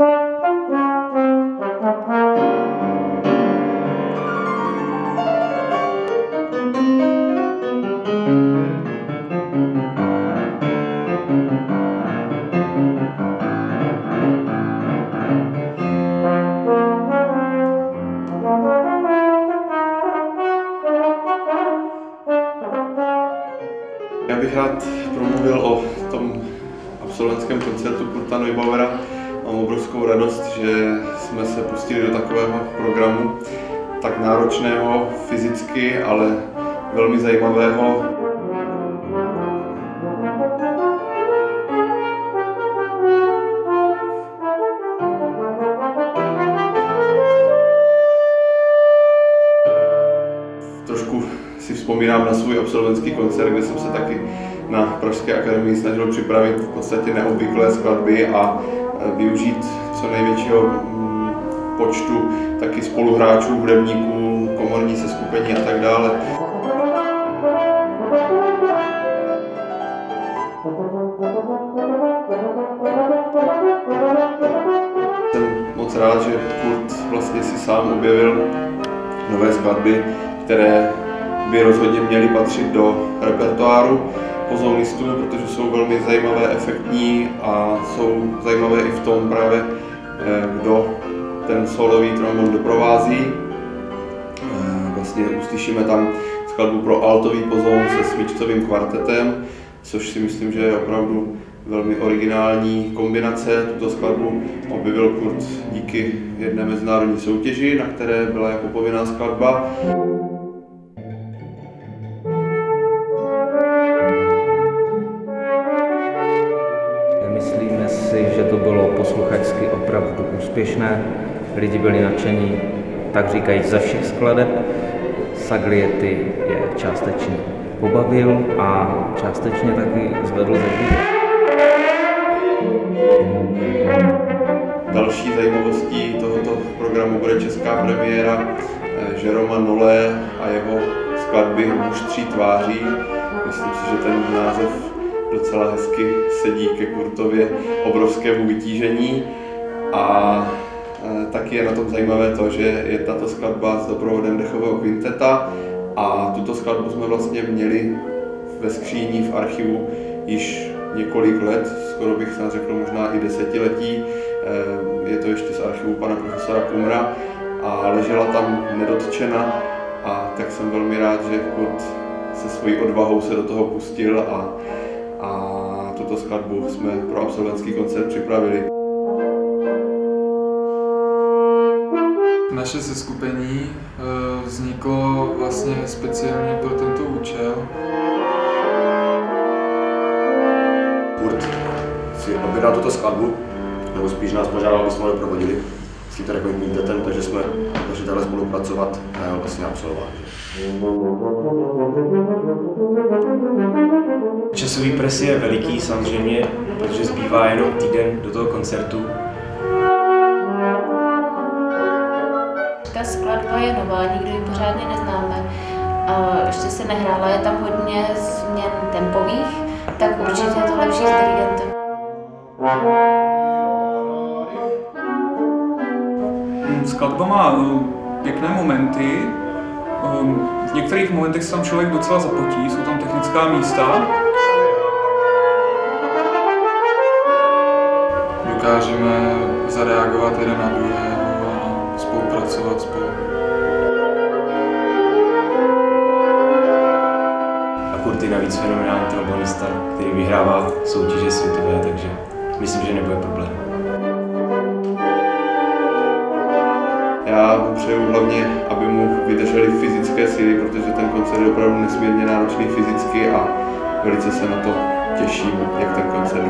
Já bych rád promluvil o tom absolventském koncertu Kurta Neubauera. Mám obrovskou radost, že jsme se pustili do takového programu, tak náročného fyzicky, ale velmi zajímavého. Trošku si vzpomínám na svůj absolventský koncert, kde jsem se taky na Pražské akademii snažil připravit v podstatě neobvyklé skladby a využít co největšího mm, počtu taky spoluhráčů, hudebníků, komorní seskupení a tak dále. Jsem moc rád, že Kurt vlastně si sám objevil nové skladby, které by rozhodně měly patřit do repertoáru pozounistů, protože jsou velmi zajímavé, efektní a jsou zajímavé i v tom právě, eh, kdo ten solový trombon doprovází. Eh, Vlastně uslyšíme tam skladbu pro altový pozoun se smyčcovým kvartetem, což si myslím, že je opravdu velmi originální kombinace. Tuto skladbu objevil Kurt díky jedné mezinárodní soutěži, na které byla jako povinná skladba. Opravdu úspěšné. Lidi byli nadšení, tak říkají, ze všech skladeb. Sagliety je částečně pobavil a částečně taky zvedl ze. Další zajímavostí tohoto programu bude česká premiéra eh, Jeroma Nolé a jeho skladby Muž tří tváří. Myslím si, že ten název docela hezky sedí ke Kurtově obrovskému vytížení a eh, taky je na tom zajímavé to, že je tato skladba s doprovodem dechového kvinteta a tuto skladbu jsme vlastně měli ve skříni v archivu již několik let, skoro bych snad řekl možná i desetiletí. Eh, Je to ještě z archivu pana profesora Kumra a ležela tam nedotčena a tak jsem velmi rád, že Kurt se svojí odvahou se do toho pustil a, a tuto skladbu jsme pro absolventský koncert připravili. Naše seskupení eh, vzniklo vlastně speciálně pro tento účel. Kurt si objednal tuto skladbu, nebo spíš nás požádal, aby jsme ho provodili s tímto takovým kvintetem, takže jsme začali takhle spolupracovat a jeho vlastně absolvovali. Časový pres je veliký samozřejmě, protože zbývá jenom týden do toho koncertu. Ta skladba je nová, nikdo ji pořádně neznáme. A ještě se nehrála, je tam hodně změn tempových, tak určitě je to lepší s dirigentem. Skladba má eh, pěkné momenty. Ehm, V některých momentech se tam člověk docela zapotí, jsou tam technická místa. Dokážeme zareagovat jeden na druhého spolupracovat spolu. A Kurt je navíc fenomenální trombonista, který vyhrává soutěže světové, takže myslím, že nebude problém. Já mu přeju hlavně, aby mu vydrželi fyzické síly, protože ten koncert je opravdu nesmírně náročný fyzicky a velice se na to těším, jak ten koncert.